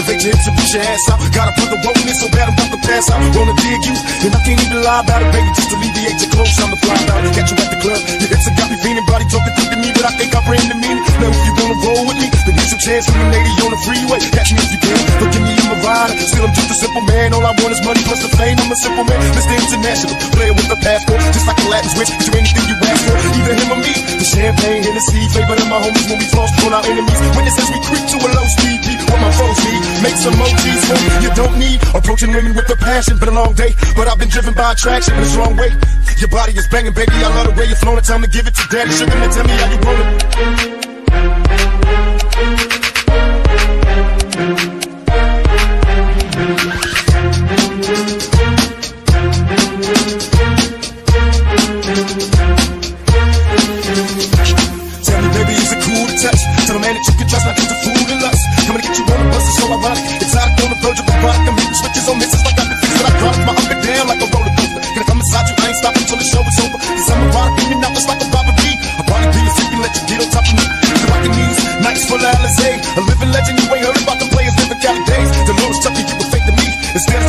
Activate your hips and push your ass out. Gotta put the roll in so bad I'm about to pass out. Wanna dig you, and I can't even lie about it, baby. Just alleviate your clothes, I'm the fly out. Catch you at the club. Your hips have got me feeling, body talking to me, but I think I bring the meaning. Now if you wanna roll with me, then here's some chance for me, lady, on the freeway. Catch me if you can. Forgive me, I'm a rider. Still, I'm just a simple man. All I want is money plus the fame. I'm a simple man. Mr. International, player with a passport, just like a Latin switch. Get you anything you ask for, either him or me. The champagne, Hennessy, favor than my homies when we floss on our enemies. Witnesses, we creep to a low speed. What my need. Make some for you don't need. Approaching women with a passion, been a long day, but I've been driven by attraction in a strong way. Your body is banging, baby. I love the way you're flowing. Time to give it to daddy. Sugar, now tell me how you want it.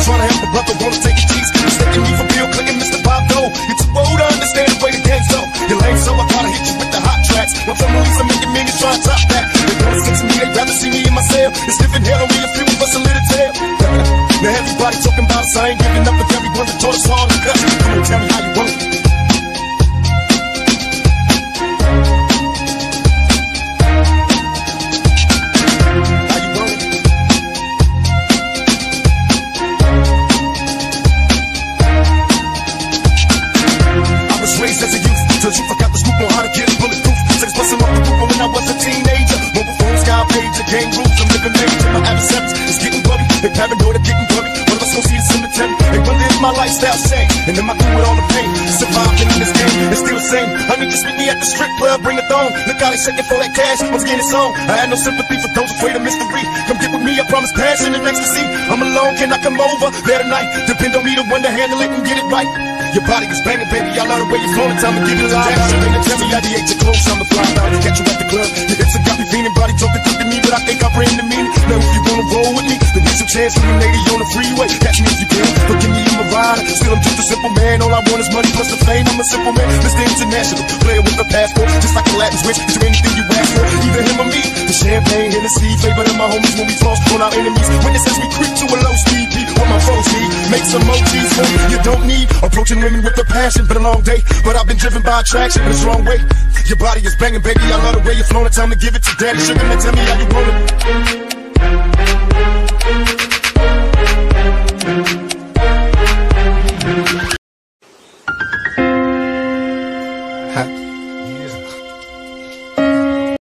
Trying to help a brother, wanna take a cheese. Mistaking me for Bill Clinton, Mr. Bob Dole. You're too old to understand the way the game's go. You're lame, so I gotta hit you with the hot tracks. Movies, I'm making millions try to top that. They don't stick to me, they'd rather see me in my cell. It's different hell on me, a few of us a little tail. Now everybody talking about us, I ain't I as a youth till you forgot the scoop on how to get bulletproof. Sex busting off the roof when I was a teenager. Mobile phones, sky pager, game rules. I'm living major. My adversaries is getting buggy. They paranoid, are getting buggy. One of us gon' see the cemetery. They wonder if my lifestyle changed. And then I do with all the pain. Surviving in this game, it's still the same. Honey, just meet me at the strip club, bring the thong. Look how they shaking for that cash. I'm it's on. I had no sympathy for those afraid of mystery. Come get with me, I promise passion and ecstasy. I'm alone, can I come over there tonight? Depend on me to one to handle it and get it right. Your body is banging, baby. I love the way you're flowing. Time to give it a. Sugar, now tell me how you ate your clothes. I'm the fly out. Catch you at the club. Your hips have got me feeling. Body talking through to me, but I think I bring the meaning. Now if you wanna roll with me, then there's some chance for me, lady, on the freeway. Catch me if you can. But give me, a ride. Still, I'm just a simple man. All I want is money plus the fame. I'm a simple man, Mr. International. Player with a passport, just like a Latin switch. Is there anything you ask for? Either him or me. The champagne, Hennessy, favor than my homies when we floss on our enemies. Witnesses, we creep to a low speed. What my. Make some emojis for me. You don't need approaching women with a passion. Been a long day, but I've been driven by attraction in a strong way. Your body is banging, baby. I love the way you're flowing. Time to give it to daddy. Sugar, now tell me how you want it.